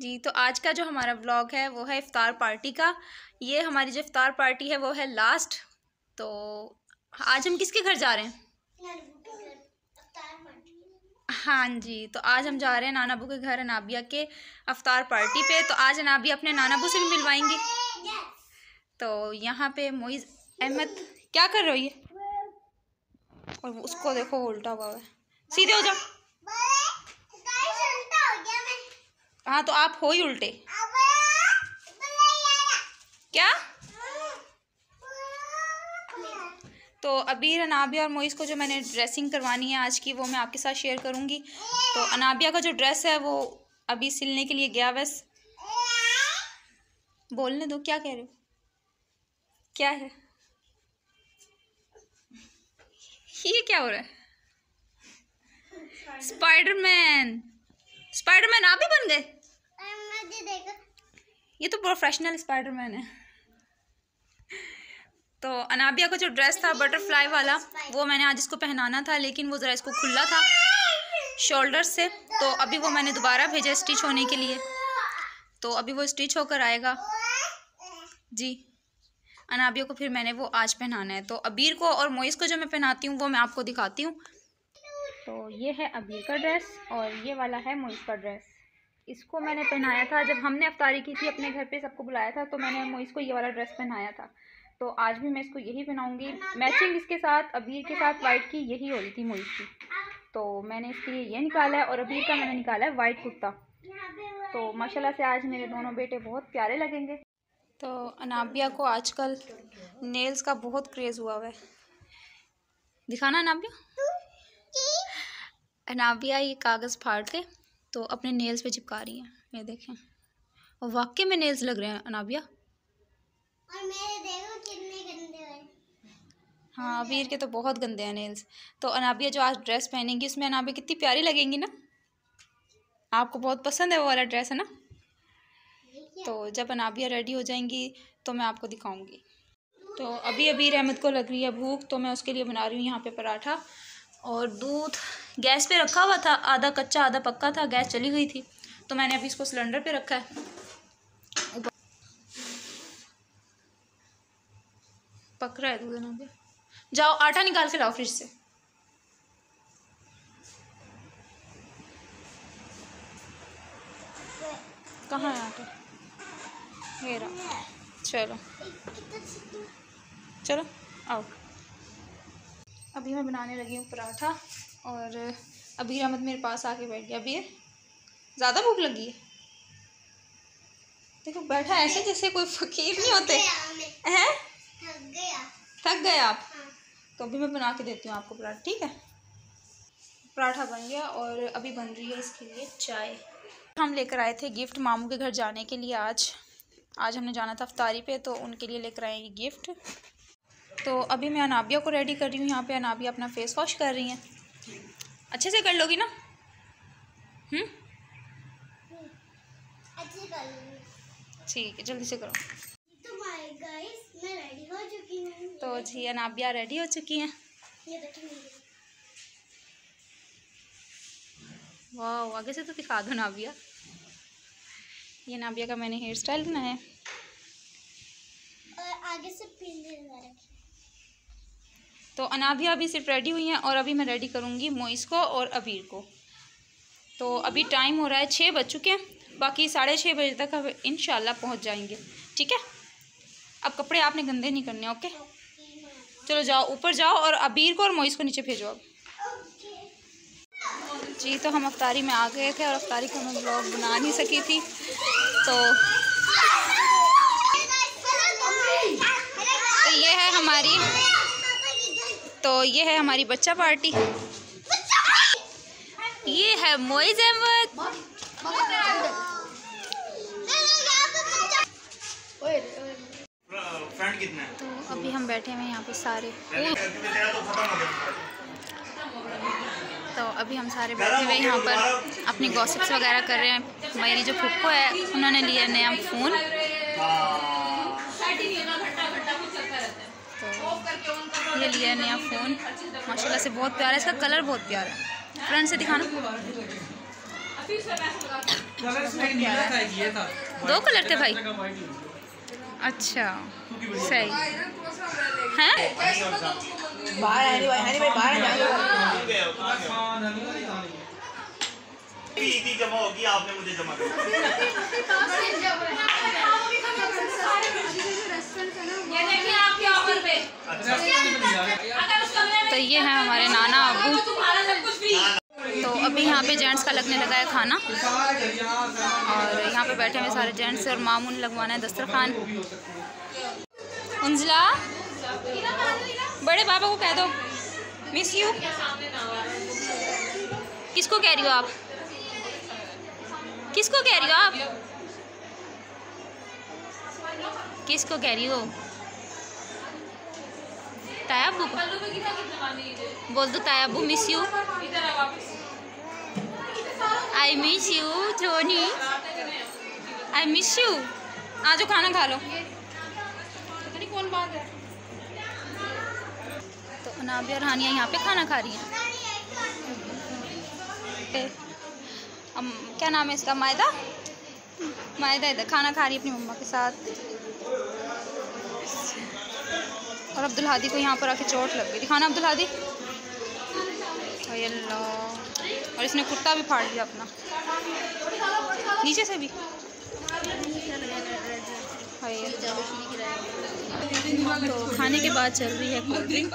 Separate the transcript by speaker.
Speaker 1: जी तो आज का जो हमारा ब्लॉग है वो है इफ़ार पार्टी का। ये हमारी जो इफ़ार पार्टी है वो है लास्ट तो आज हम किसके घर जा रहे हैं? हाँ जी तो आज हम जा रहे हैं नानाबू के घर अनाबिया के अफ्तार पार्टी पे। तो आज अनाबिया अपने नानाबू से भी मिलवाएँगे। तो यहाँ पे मोइज़ अहमद, क्या कर रही है? और उसको देखो, उल्टा हुआ है। सीधे हो जाओ। हाँ तो आप हो ही उल्टे। क्या? तो अबीर अनाबिया और मोइस को जो मैंने ड्रेसिंग करवानी है आज की, वो मैं आपके साथ शेयर करूँगी। तो अनाबिया का जो ड्रेस है, वो अभी सिलने के लिए गया बस। बोलने दो, क्या कह रहे हो? क्या है? ये क्या हो रहा है। स्पाइडरमैन स्पाइडरमैन आप ही बन गए? ये तो प्रोफेशनल स्पाइडरमैन है। तो अनाबिया का जो ड्रेस था बटरफ्लाई वाला, वो मैंने आज इसको पहनाना था, लेकिन वो ज़रा इसको खुला था शोल्डर से। तो अभी वो मैंने दोबारा भेजा स्टिच होने के लिए। तो अभी वो स्टिच होकर आएगा। जी। अनाबिया को फिर मैंने वो आज पहनाना है। तो अबीर को और मोइस को जो मैं पहनाती हूँ, वो मैं आपको दिखाती हूँ। तो ये है अबीर का ड्रेस और ये वाला है मोइस का ड्रेस। इसको मैंने पहनाया था, जब हमने अफ्तारी की थी अपने घर पे, सबको बुलाया था तो मैंने मोइस को ये वाला ड्रेस पहनाया था। तो आज भी मैं इसको यही पहनाऊँगी। मैचिंग इसके साथ, अबीर के साथ वाइट की, यही हो रही थी मोइस की। तो मैंने इसके लिए ये निकाला है और अबीर का मैंने निकाला है वाइट कुर्ता। तो माशाल्लाह से आज मेरे दोनों बेटे बहुत प्यारे लगेंगे। तो अनाबिया को आजकल नेल्स का बहुत क्रेज़ हुआ हुआ है। दिखाना अनाबिया? अनाबिया ये कागज़ फाड़ के तो अपने नेल्स पे चिपका रही हैं। ये देखें। और वाकई में नेल्स लग रहे हैं अनाबिया?
Speaker 2: और मेरे देखो कितने गंदे हैं।
Speaker 1: हाँ वीर के तो बहुत गंदे हैं नेल्स तो अनाबिया जो आज ड्रेस पहनेंगी उसमें अनाबिया कितनी प्यारी लगेंगी ना? आपको बहुत पसंद है वो वाला ड्रेस है ना? तो जब अनाबिया रेडी हो जाएँगी तो मैं आपको दिखाऊँगी। तो अभी अभी रहमत को लग रही है भूख तो मैं उसके लिए बना रही हूँ यहाँ पे पराठा। और दूध गैस पे रखा हुआ था, आधा कच्चा, आधा पक्का था, गैस चली गई थी। तो मैंने अभी इसको सिलेंडर पे रखा है। पक रहा है दूध भी जाओ, आटा निकाल के लाओ फ्रिज से। कहाँ है आटा? रहा चलो। चलो आओ। अभी मैं बनाने लगी हूँ पराठा और अभी अहमद मेरे पास आके बैठ गया। अभी ज़्यादा भूख लगी है। देखो बैठा ऐसे जैसे कोई फकीर नहीं होते। हैं?
Speaker 2: थक
Speaker 1: थक गए आप?
Speaker 2: हाँ।
Speaker 1: तो अभी मैं बना के देती हूँ आपको पराठा ठीक है? पराठा बन गया और अभी बन रही है इसके लिए चाय। हम लेकर आए थे गिफ्ट मामू के घर जाने के लिए आज। आज हमने जाना था अफ्तारी पे तो उनके लिए लेकर आए ये गिफ्ट। तो अभी मैं अनाबिया को रेडी कर रही हूँ, यहाँ पे अनाबिया अपना फेस वॉश कर रही हैं। अच्छे से कर लोगी ना? हम्म? ठीक है, जल्दी से करो।
Speaker 2: तो
Speaker 1: तो जी, अनाबिया रेडी हो चुकी हैं। वाह, आगे से तो दिखा दो नाबिया ये नाबिया का मैंने हेयर स्टाइल बनाया है।
Speaker 2: और आगे से
Speaker 1: तो अनाबिया अभी सिर्फ़ रेडी हुई हैं और अभी मैं रेडी करूँगी मोइस को और अबीर को। तो अभी टाइम हो रहा है छः बज चुके हैं बाकी साढ़े छः बजे तक अब इन पहुँच जाएँगे ठीक है? अब कपड़े आपने गंदे नहीं करने ओके? चलो जाओ ऊपर जाओ और अबीर को और मोइस को नीचे भेजो अब। जी तो हम अफ्तारी में आ गए थे और अफ्तारी का मैं ब्लॉग बना नहीं सकी थी तो तो ये है हमारी तो ये है हमारी बच्चा पार्टी। ये है मोइज अहमद।
Speaker 3: फ्रेंड कितना
Speaker 1: तो अभी हम बैठे हुए हैं यहाँ पे सारे। तो अभी हम सारे बैठे हुए यहाँ पर अपनी गॉसिप्स वगैरह कर रहे हैं। मेरी जो फुप्पो है, उन्होंने लिया नया फ़ोन तो लिए लिया नया फ़ोन माशाल्लाह से बहुत प्यारा है, इसका कलर बहुत प्यारा है। फ्रंट से दिखाना। दो कलर थे भाई। अच्छा सही। हैं?
Speaker 3: बाहर हनी भाई हनी भाई बाहर
Speaker 4: जमा होगी आपने मुझे जमा कर
Speaker 1: तो ये है हमारे नाना अबू। तो अभी यहाँ पे जेंट्स का लगने लगा है खाना। और यहाँ पे बैठे हुए सारे जेंट्स और मामून लगवाना है दस्तरखान। उंजला? बड़े पापा को कह दो। मिस यू किसको कह रही हो आप? किसको कह रही हो आप? किसको कह रही हो? ताया अब्बू को। बोल दो ताया अब्बू miss you I miss you Johnny I miss you आज खाना खा लो। कौन बात है। अनाबिया और हानिया यहाँ पे खाना खा रही हैं। हम क्या नाम है इसका? मायदा? मायदा इधर, खाना खा रही है अपनी मम्मा के साथ। और अब्दुल हादी को यहाँ पर आके चोट लग गई। दिखाना अब्दुल हादी। और इसने कुर्ता भी फाड़ लिया अपना। नीचे से भी। तो खाने के बाद चल रही है कोल्ड ड्रिंक।